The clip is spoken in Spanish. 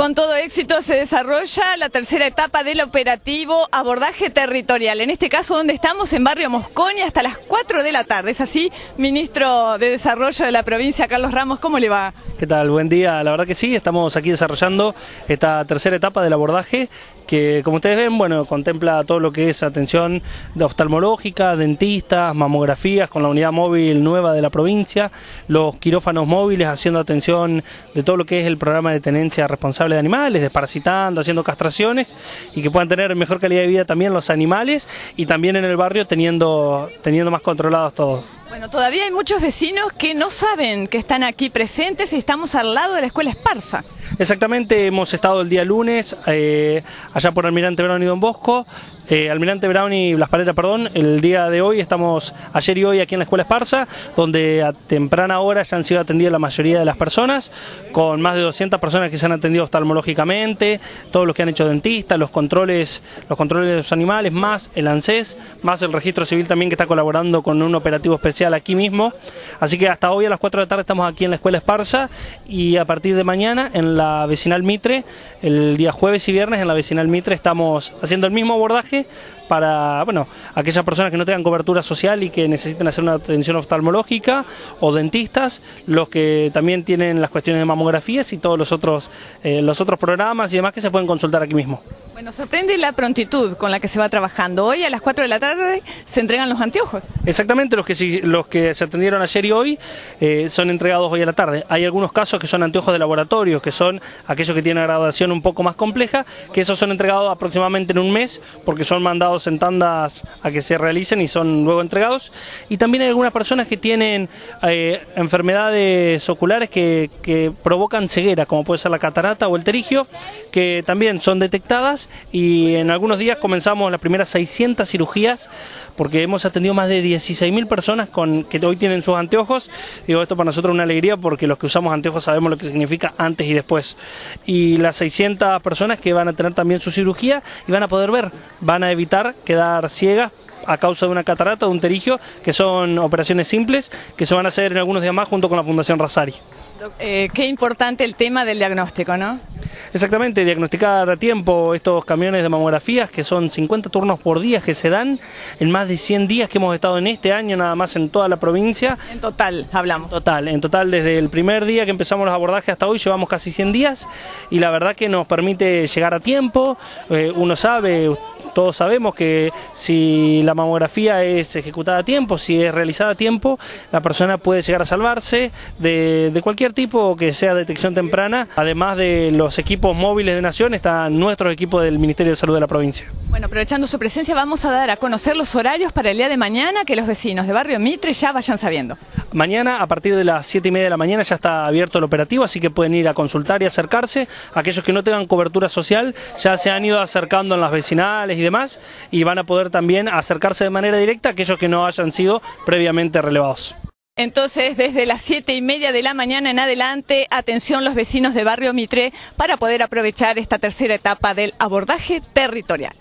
Con todo éxito se desarrolla la tercera etapa del operativo abordaje territorial. En este caso, donde estamos, en Barrio Mosconi, hasta las 4 de la tarde. ¿Es así, ministro de Desarrollo de la provincia, Carlos Ramos? ¿Cómo le va? ¿Qué tal? Buen día. La verdad que sí, estamos aquí desarrollando esta tercera etapa del abordaje que, como ustedes ven, bueno, contempla todo lo que es atención de oftalmológica, dentistas, mamografías con la unidad móvil nueva de la provincia, los quirófanos móviles haciendo atención de todo lo que es el programa de tenencia responsable de animales, desparasitando, haciendo castraciones y que puedan tener mejor calidad de vida también los animales y también en el barrio teniendo, teniendo más controlados todos. Bueno, todavía hay muchos vecinos que no saben que están aquí presentes y estamos al lado de la escuela Esparza. Exactamente, hemos estado el día lunes eh, allá por Almirante Brown y Don Bosco, eh, Almirante Brown y Las Paletas, perdón, el día de hoy estamos ayer y hoy aquí en la Escuela Esparza, donde a temprana hora ya han sido atendidas la mayoría de las personas, con más de 200 personas que se han atendido oftalmológicamente, todos los que han hecho dentistas, los controles, los controles de los animales, más el ANSES, más el registro civil también que está colaborando con un operativo especial aquí mismo. Así que hasta hoy a las 4 de la tarde estamos aquí en la Escuela Esparza y a partir de mañana en la vecinal Mitre, el día jueves y viernes en la vecinal Mitre estamos haciendo el mismo abordaje para bueno, aquellas personas que no tengan cobertura social y que necesiten hacer una atención oftalmológica o dentistas, los que también tienen las cuestiones de mamografías y todos los otros, eh, los otros programas y demás que se pueden consultar aquí mismo. Bueno, sorprende la prontitud con la que se va trabajando. Hoy a las 4 de la tarde se entregan los anteojos. Exactamente, los que, los que se atendieron ayer y hoy eh, son entregados hoy a la tarde. Hay algunos casos que son anteojos de laboratorio, que son aquellos que tienen una graduación un poco más compleja, que esos son entregados aproximadamente en un mes, porque son mandados en tandas a que se realicen y son luego entregados. Y también hay algunas personas que tienen eh, enfermedades oculares que provocan ceguera, como puede ser la catarata o el terigio, que también son detectadas y en algunos días comenzamos las primeras 600 cirugías porque hemos atendido más de 16.000 personas con que hoy tienen sus anteojos. Digo, esto para nosotros es una alegría porque los que usamos anteojos sabemos lo que significa antes y después. Y las 600 personas que van a tener también su cirugía y van a poder ver, van a evitar quedar ciegas a causa de una catarata o un terigio, que son operaciones simples que se van a hacer en algunos días más junto con la Fundación Rasari. Eh, qué importante el tema del diagnóstico, ¿no? Exactamente, diagnosticar a tiempo estos camiones de mamografías, que son 50 turnos por día que se dan en más de 100 días que hemos estado en este año, nada más en toda la provincia. En total, hablamos. Total, en total, desde el primer día que empezamos los abordajes hasta hoy, llevamos casi 100 días y la verdad que nos permite llegar a tiempo. Eh, uno sabe, todos sabemos que si la mamografía es ejecutada a tiempo, si es realizada a tiempo, la persona puede llegar a salvarse de, de cualquier tipo que sea detección temprana. Además de los equipos móviles de Nación, está nuestro equipo del Ministerio de Salud de la provincia. Bueno, aprovechando su presencia, vamos a dar a conocer los horarios para el día de mañana que los vecinos de Barrio Mitre ya vayan sabiendo. Mañana, a partir de las 7 y media de la mañana, ya está abierto el operativo, así que pueden ir a consultar y acercarse. Aquellos que no tengan cobertura social ya se han ido acercando en las vecinales y demás, y van a poder también acercarse de manera directa a aquellos que no hayan sido previamente relevados. Entonces, desde las siete y media de la mañana en adelante, atención los vecinos de Barrio Mitre para poder aprovechar esta tercera etapa del abordaje territorial.